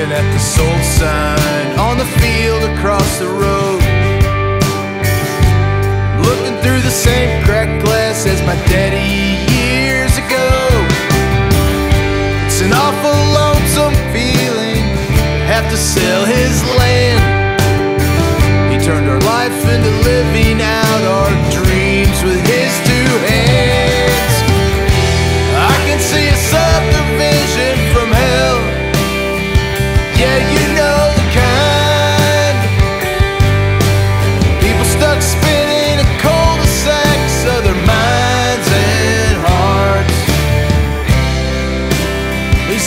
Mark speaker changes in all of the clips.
Speaker 1: looking at the soul sign on the field across the road. Looking through the same cracked glass as my daddy years ago. It's an awful lonesome feeling, have to sell his land. He turned our life into living.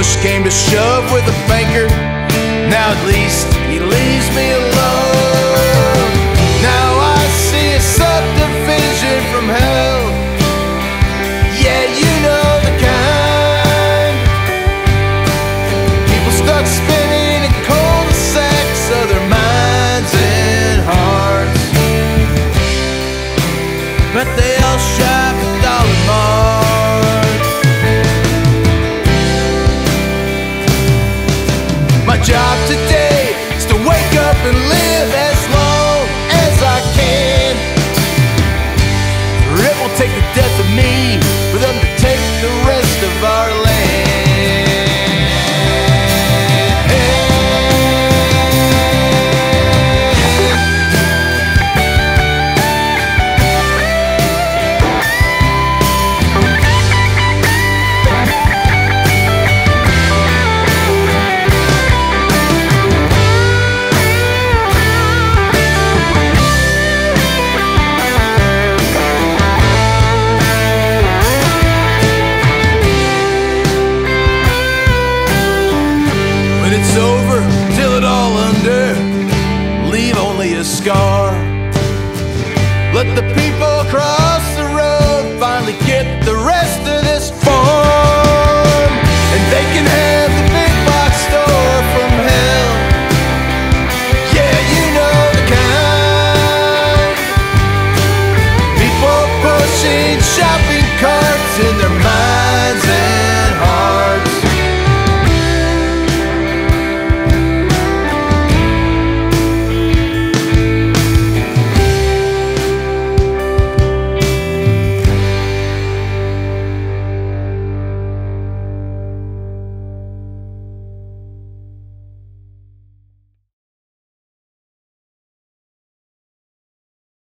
Speaker 1: push came to shove with a banker. Now at least he leaves me alone. of our land.